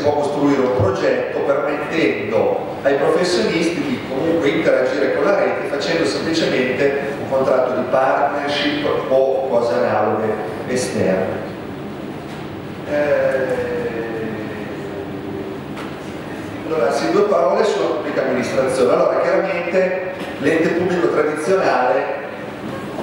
si può costruire un progetto permettendo ai professionisti di comunque interagire con la rete facendo semplicemente un contratto di partnership o cose analoghe esterne. Eh, allora, sì, due parole sulla pubblica amministrazione. Allora, chiaramente l'ente pubblico tradizionale,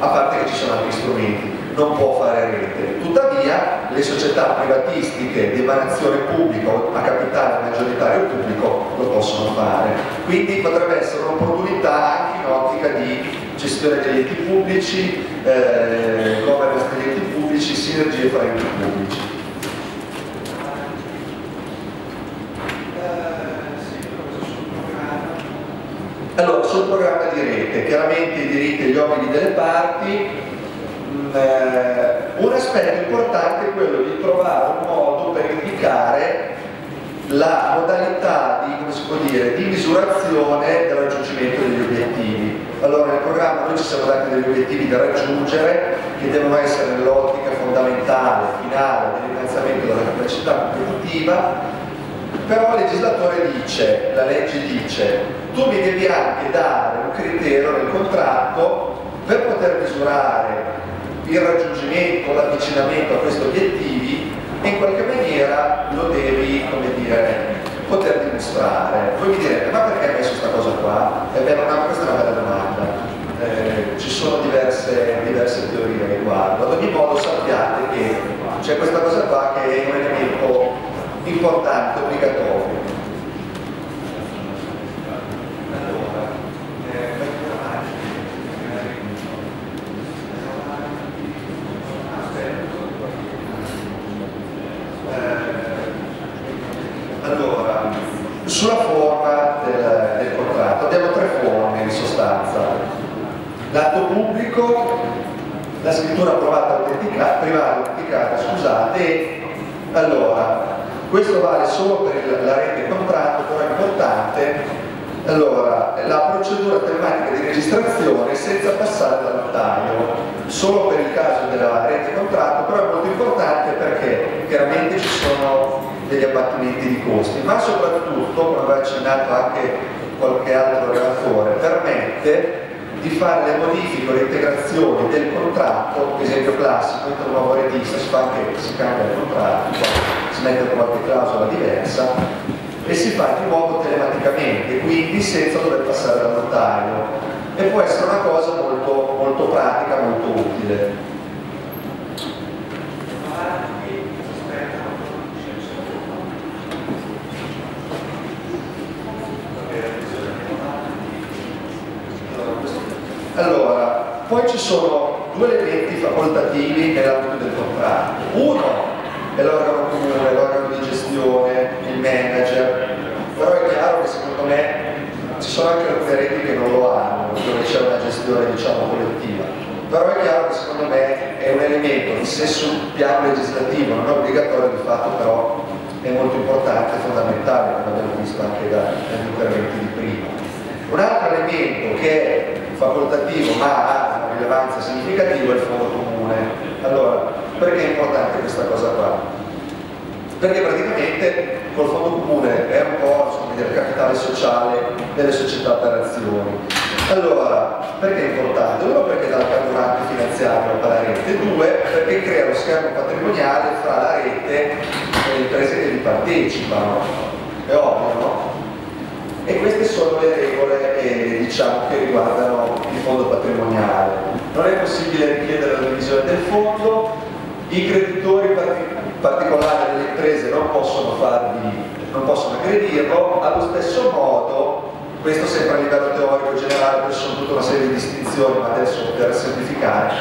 a parte che ci sono altri strumenti, non può fare rete. Tuttavia, le società privatistiche di emanazione pubblica o a capitale maggioritario pubblico lo possono fare. Quindi potrebbe essere un'opportunità anche in ottica di gestione degli enti pubblici, eh, governance degli enti pubblici, sinergie fra enti pubblici. Allora, sul programma di rete, chiaramente i diritti e gli obblighi delle parti, mh, eh, un aspetto importante è quello di trovare un modo per indicare la modalità di, dire, di misurazione del raggiungimento degli obiettivi. Allora nel programma noi ci siamo dati degli obiettivi da raggiungere che devono essere nell'ottica fondamentale, finale dell'innalzamento della capacità competitiva però il legislatore dice, la legge dice, tu mi devi anche dare un criterio nel contratto per poter misurare il raggiungimento, l'avvicinamento a questi obiettivi e in qualche maniera lo devi, come dire, poter dimostrare. Voi mi direte, ma perché hai messo questa cosa qua? Ebbene, no, questa è una bella domanda. Eh, ci sono diverse, diverse teorie riguardo. Ad ogni modo sappiate che c'è questa cosa qua che è un elemento importante, obbligatorio. Allora, sulla forma del, del contratto abbiamo tre forme in sostanza. L'atto pubblico, la scrittura approvata autenticata, privata autenticata, scusate, allora questo vale solo per la rete contratto, però è importante. Allora, la procedura telematica di registrazione senza passare dal notaio solo per il caso della rete contratto, però è molto importante perché chiaramente ci sono degli abbattimenti di costi, ma soprattutto, come aveva accennato anche qualche altro relatore, permette di fare le modifiche o le integrazioni del contratto, esempio classico, entra un nuovo registro, si fa anche, si cambia il contratto, si mette qualche clausola diversa e si fa di nuovo telematicamente, quindi senza dover passare dal notaio. E può essere una cosa molto, molto pratica, molto utile. Poi ci sono due elementi facoltativi nell'ambito del contratto. Uno è l'organo comune, l'organo di gestione, il manager, però è chiaro che secondo me ci sono anche alcune reti che non lo hanno, dove c'è una gestione diciamo collettiva. Però è chiaro che secondo me è un elemento che se sul piano legislativo non è obbligatorio, di fatto però è molto importante fondamentale, come abbiamo visto anche dagli interventi di prima. Un altro elemento che è facoltativo ma ha rilevanza significativa il fondo comune. Allora, perché è importante questa cosa qua? Perché praticamente col fondo comune è un po' il capitale sociale delle società per azioni. Allora, perché è importante? Uno perché dà il carburante finanziario alla rete, due perché crea lo schermo patrimoniale fra la rete e le imprese che vi partecipano. È ovvio, no? e queste sono le regole eh, diciamo, che riguardano il fondo patrimoniale. Non è possibile richiedere la divisione del fondo, i creditori particolari delle imprese non possono, farvi, non possono aggredirlo, allo stesso modo, questo sempre a livello teorico generale, perché sono tutta una serie di distinzioni, ma adesso per semplificare,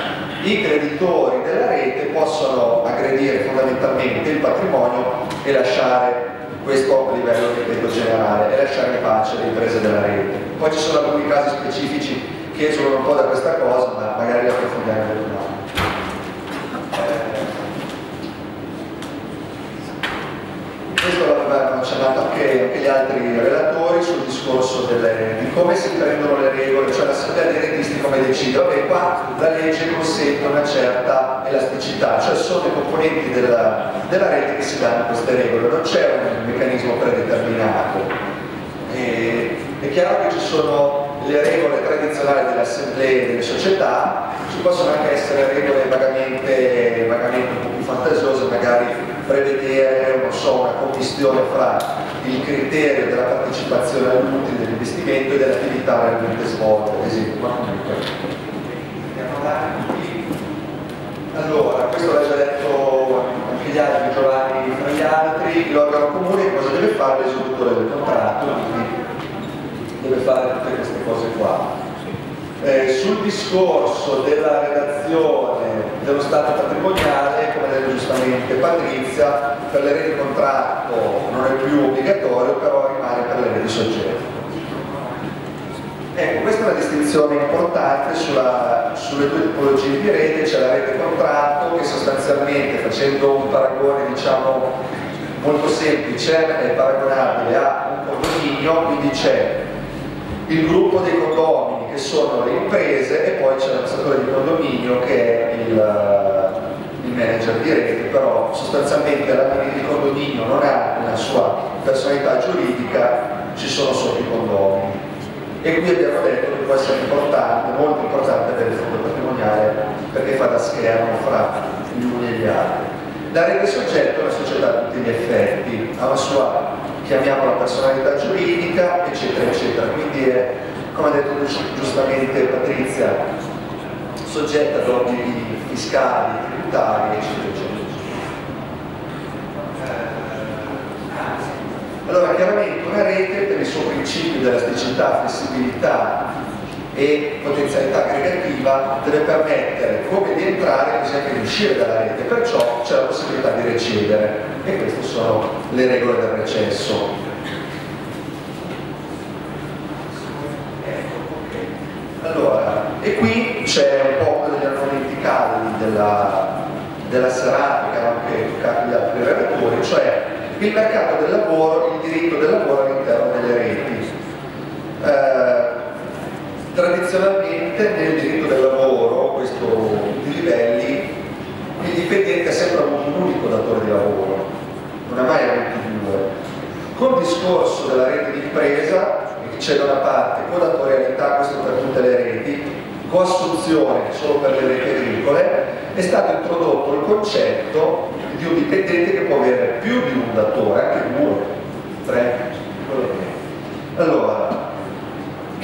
i creditori della rete possono aggredire fondamentalmente il patrimonio e lasciare questo a livello ripeto, generale e lasciare in pace le imprese della rete. Poi ci sono alcuni casi specifici che un po' da questa cosa, ma magari la approfondiamo in un eh, Questo l'avevano accennato anche, anche, gli altri relatori sul discorso delle, di come si prendono le regole, cioè la società dei rentisti come decide. Ok, qua la legge consente una certa elasticità, cioè sono i componenti della, della rete che si danno queste regole, non c'è un meccanismo predeterminato. E, è chiaro che ci sono le regole tradizionali delle assemblee delle società, ci possono anche essere regole vagamente, vagamente un po' più fantasiose, magari prevedere so, una commistione fra il criterio della partecipazione all'utile dell'investimento e dell'attività realmente svolte, ad esempio. Allora, questo l'ha già detto anche gli altri, Giovanni fra gli altri, l'organo comune cosa deve fare l'esecutore del contratto, quindi deve fare tutte queste cose qua. Eh, sul discorso della redazione dello stato patrimoniale, come ha detto giustamente Patrizia, per le reti contratto non è più obbligatorio, però rimane per le reti soggetto. Ecco, questa è una distinzione importante sulla, sulle due tipologie di rete, c'è la rete contratto che sostanzialmente facendo un paragone diciamo molto semplice è paragonabile a un condominio, quindi c'è il gruppo dei condomini che sono le imprese e poi c'è l'amministratore di condominio che è il, il, manager di rete, però sostanzialmente il condominio non ha una sua personalità giuridica, ci sono solo i condomini. E qui abbiamo detto che può essere importante, molto importante avere il fondo patrimoniale perché fa da schermo fra gli uni e gli altri. La rete soggetto è una società a tutti gli effetti, ha una sua chiamiamola personalità giuridica, eccetera, eccetera. Quindi è, come ha detto giustamente Patrizia, soggetta ad obblighi fiscali, tributari, eccetera, eccetera. Eh, allora, chiaramente una rete per il suo principio di elasticità, flessibilità e potenzialità aggregativa deve permettere come di entrare anche di uscire dalla rete, perciò c'è la possibilità di recedere e queste sono le regole del recesso. Allora, e qui c'è un po' degli argomenti caldi della, della serata che hanno anche toccato gli altri relatori, cioè il mercato del lavoro, il diritto del lavoro all'interno delle reti. Eh, tradizionalmente nel diritto del lavoro, questo di livelli, il dipendente ha sempre avuto un unico datore di lavoro, non ha mai avuto due. Con il discorso della rete di impresa, c'è da una parte codatorialità, questo per tutte le reti, coassunzione solo per le reti agricole, è stato introdotto il concetto di un dipendente che può avere più di un datore, anche due, tre, quello che è. Allora,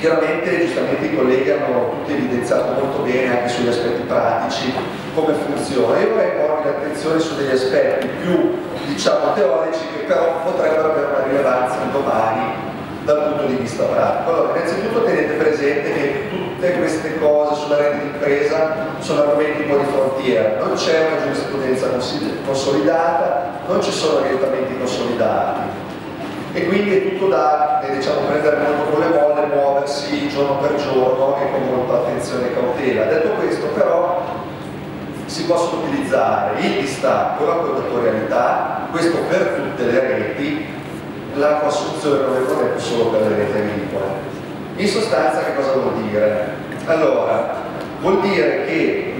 Chiaramente, giustamente i colleghi hanno tutti evidenziato molto bene anche sugli aspetti pratici come funziona. Io vorrei porvi l'attenzione su degli aspetti più, diciamo, teorici che però potrebbero avere una rilevanza domani dal punto di vista pratico. Allora, innanzitutto tenete presente che tutte queste cose sulla rete di impresa sono argomenti un po' di frontiera, non c'è una giurisprudenza consolidata, non ci sono orientamenti consolidati e quindi è tutto da eh, diciamo, prendere molto con le molle, muoversi giorno per giorno e con molta attenzione e cautela. Detto questo però si possono utilizzare il distacco, la codatorialità, questo per tutte le reti, la coassunzione non è detto solo per le reti agricole. In sostanza che cosa vuol dire? Allora, vuol dire che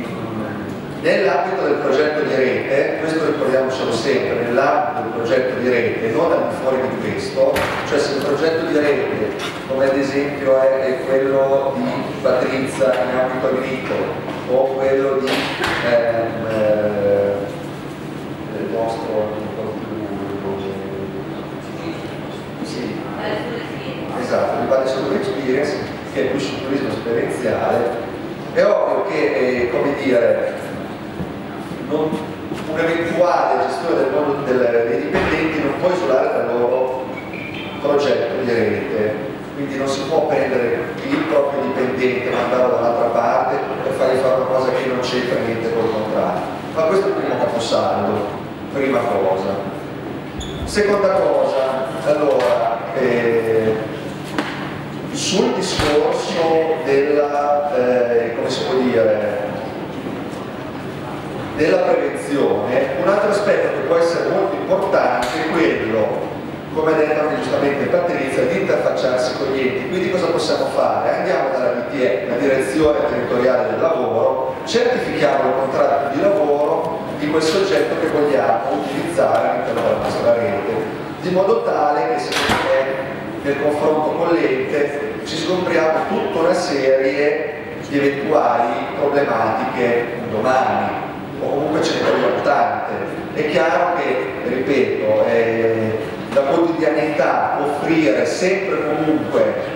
Nell'ambito del progetto di rete, questo ricordiamocelo sempre, nell'ambito del progetto di rete, non al di fuori di questo, cioè se il progetto di rete, come ad esempio è, quello di Patrizia in ambito agricolo, o quello di ehm, eh, del nostro sì, esatto, di Valley Solar Experience, che è più sul turismo esperienziale, è ovvio che, eh, come dire, un'eventuale gestione del mondo del, dei dipendenti non può isolare dal loro progetto di rete quindi non si può prendere il proprio dipendente mandarlo dall'altra parte per fargli fare una cosa che non c'entra niente col contratto. Ma questo è il primo caposaldo prima cosa. Seconda cosa allora eh, sul discorso della eh, come si può dire della prevenzione, un altro aspetto che può essere molto importante è quello, come ha detto anche giustamente Patrizia, di interfacciarsi con gli enti. Quindi cosa possiamo fare? Andiamo dalla DTE, la direzione territoriale del lavoro, certifichiamo il contratto di lavoro di quel soggetto che vogliamo utilizzare all'interno della nostra rete, di modo tale che se nel confronto con l'ente ci scopriamo tutta una serie di eventuali problematiche domani o comunque ce ne vogliono tante. È chiaro che, ripeto, eh, la quotidianità offrire sempre comunque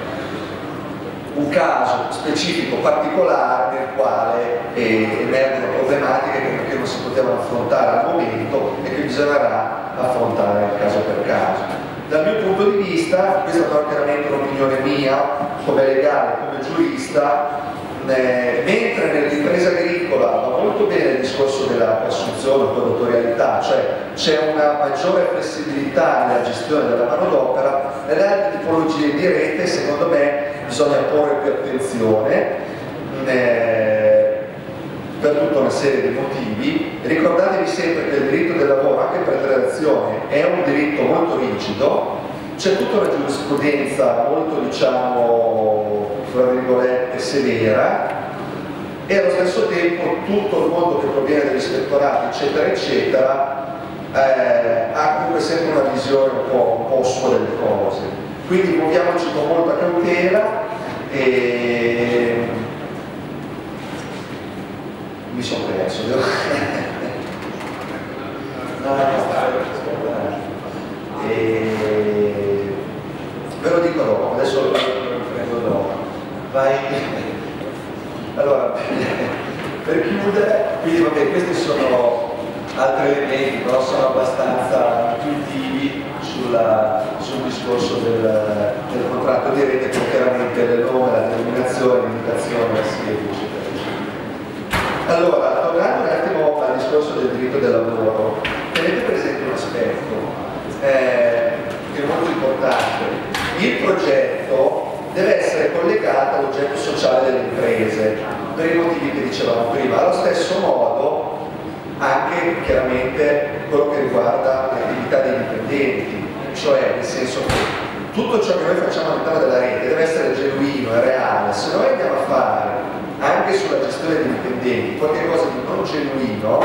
un caso specifico particolare nel quale eh, emergono problematiche che non si potevano affrontare al momento e che bisognerà affrontare caso per caso. Dal mio punto di vista, questa è chiaramente un'opinione mia come legale, come giurista, eh, mentre nell'impresa agricola va molto bene il discorso della assunzione, conduttorialità, cioè c'è una maggiore flessibilità nella gestione della manodopera, nelle altre tipologie di rete secondo me bisogna porre più attenzione eh, per tutta una serie di motivi. Ricordatevi sempre che il diritto del lavoro anche per relazioni è un diritto molto rigido, c'è tutta una giurisprudenza molto diciamo tra virgolette severa e allo stesso tempo tutto il mondo che proviene dagli ispettorati eccetera eccetera eh, ha comunque sempre una visione un po', oscura delle cose. Quindi muoviamoci con molta cautela e mi sono perso devo... no, no, e... ve lo dico dopo adesso lo prendo dopo. Vai allora per chiudere quindi vabbè questi sono altri elementi però sono abbastanza intuitivi sulla, sul discorso del, del, contratto di rete che chiaramente il nome, la denominazione, l'indicazione, la sede, eccetera. Allora, tornando un attimo al discorso del diritto del lavoro, tenete presente un aspetto eh, che è molto importante. Il progetto deve essere collegato all'oggetto sociale delle imprese, per i motivi che dicevamo prima. Allo stesso modo anche chiaramente quello che riguarda le attività dei dipendenti, cioè nel senso che tutto ciò che noi facciamo all'interno della rete deve essere genuino e reale. Se noi andiamo a fare anche sulla gestione dei dipendenti qualcosa di non genuino,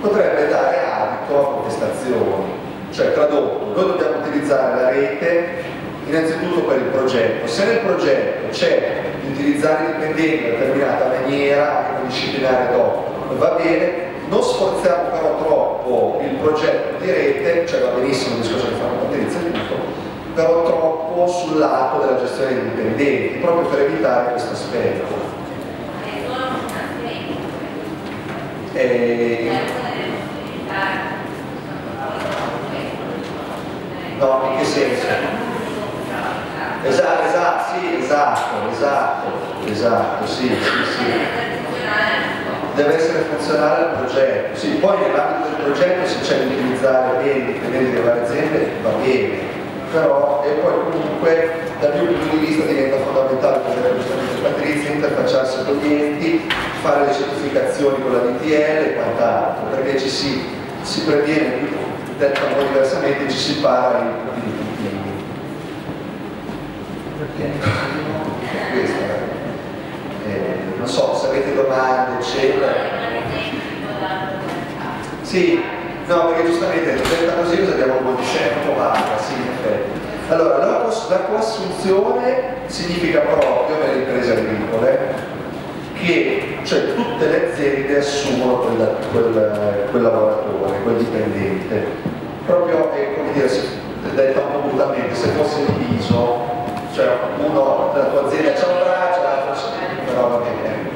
potrebbe dare adito a contestazioni. Cioè tradotto, noi dobbiamo utilizzare la rete innanzitutto per il progetto. Se nel progetto c'è utilizzare i dipendenti in determinata maniera, anche disciplinare dopo, va bene, non sforziamo però troppo il progetto di rete, cioè va benissimo il discorso che fanno potenza di tutto, però troppo sul lato della gestione dei dipendenti, proprio per evitare questo aspetto. E... No, in che senso? Esatto, esatto, sì, esatto, esatto, esatto, sì, sì, sì. Deve essere funzionale al progetto. Sì, poi nell'ambito del progetto se c'è di utilizzare bene i dipendenti delle varie aziende va bene, però e poi comunque dal mio punto di vista diventa fondamentale per le giustamente Patrizia interfacciarsi con gli enti, fare le certificazioni con la DTL e quant'altro, perché ci si, si previene, detto un po' diversamente, ci si punti di Questo eh, non so se avete domande eccetera. Sì, no perché giustamente detta così abbiamo un po' di tempo vaga, sì in effetti. Allora la, coassunzione significa proprio nelle imprese agricole che cioè, tutte le aziende assumono quel, quel, quel lavoratore, quel dipendente. Proprio è come dire, detta un po' brutalmente, se fosse diviso cioè uno della tua azienda c'è un braccio, l'altro però va bene.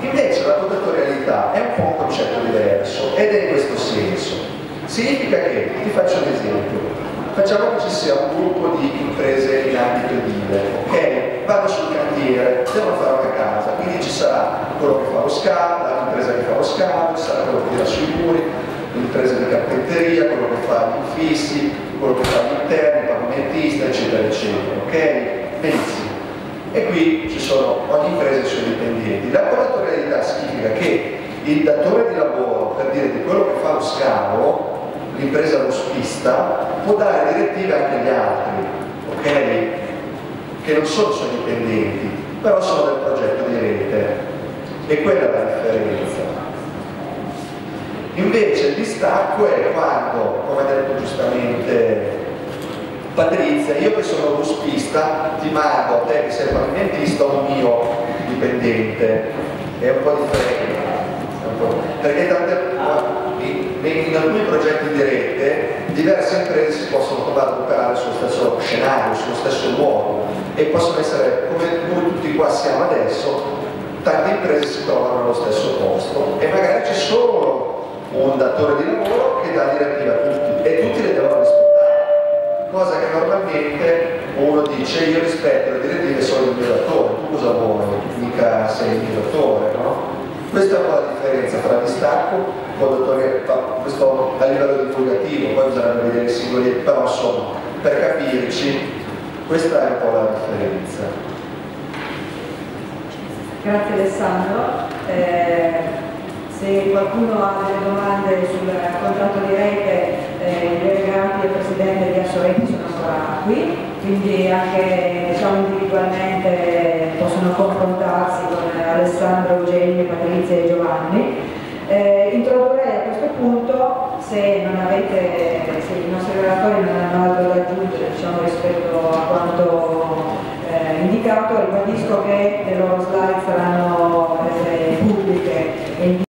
Invece la codatorialità è un po' un concetto diverso ed è in questo senso. Significa che, ti faccio un esempio, facciamo che ci sia un gruppo di imprese in ambito edile, ok? Vanno sul cantiere, devono fare una casa, quindi ci sarà quello che fa lo scavo, l'impresa che fa lo scavo, ci sarà quello che tira sui muri, l'impresa di carpenteria, quello che fa gli infissi, quello che fa gli interni, il pavimentista, eccetera, eccetera, ok? Benissimo e qui ci sono ogni impresa e i suoi dipendenti. La collateralità significa che il datore di lavoro, per dire di quello che fa lo scavo, l'impresa lo spista, può dare direttive anche agli altri, ok? Che non sono suoi dipendenti, però sono del progetto di rete. E quella è la differenza. Invece il distacco è quando, come ha detto giustamente Patrizia, io che sono ruspista ti mando a te che sei pavimentista un mio dipendente, è un po' differente, perché tante, in alcuni progetti di rete diverse imprese si possono trovare ad operare sullo stesso scenario, sullo stesso luogo. E possono essere, come noi tutti qua siamo adesso, tante imprese si trovano allo stesso posto. E magari c'è solo un datore di lavoro che dà direttiva che normalmente uno dice io rispetto le direttive solo il mio datore, tu cosa vuoi? Mica sei datore, no? Questa è un po' la differenza tra distacco conduttori, questo a livello divulgativo, poi bisogna vedere i singoli, però insomma, per capirci, questa è un po' la differenza. Grazie Alessandro. Eh, se qualcuno ha delle domande sul contratto di rete, eh, i delegati e il presidente di sono ancora qui, quindi anche diciamo, individualmente possono confrontarsi con Alessandro, Eugenio, Patrizia e Giovanni. Eh, introdurrei a questo punto, se, avete, se i nostri relatori non hanno altro da aggiungere diciamo, rispetto a quanto eh, indicato, ribadisco che le loro slide saranno eh, pubbliche.